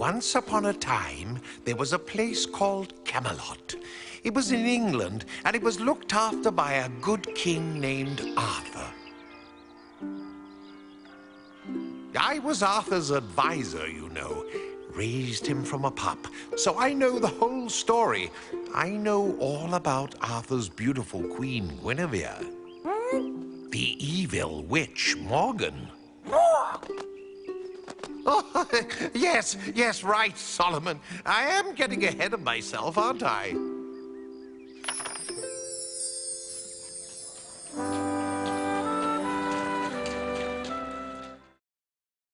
Once upon a time, there was a place called Camelot. It was in England, and it was looked after by a good king named Arthur. I was Arthur's advisor, you know. Raised him from a pup, so I know the whole story. I know all about Arthur's beautiful queen, Guinevere. The evil witch, Morgan. Oh, yes, yes, right, Solomon. I am getting ahead of myself, aren't I?